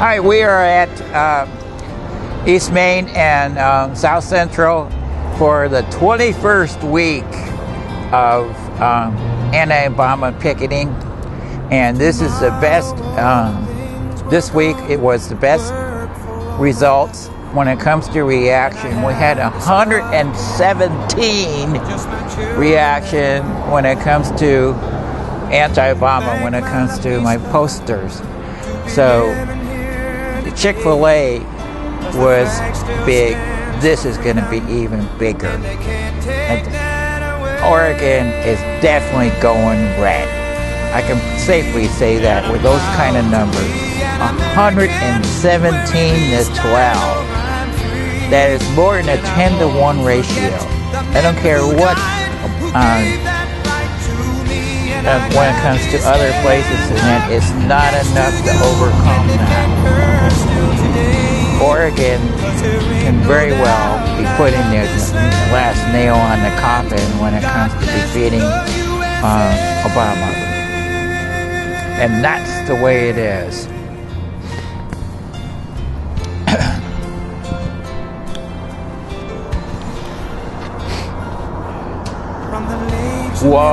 Hi, we are at uh, East Main and um, South Central for the 21st week of um, anti-Obama picketing, and this is the best. Um, this week it was the best results when it comes to reaction. We had 117 reaction when it comes to anti-Obama when it comes to my posters. So Chick fil A was big. This is going to be even bigger. And Oregon is definitely going red. I can safely say that with those kind of numbers 117 to 12. That is more than a 10 to 1 ratio. I don't care what. Um, uh, when it comes to other places, and it's not enough to overcome that. Oregon can very well be putting the last nail on the coffin when it comes to defeating uh, Obama. And that's the way it is. Whoa.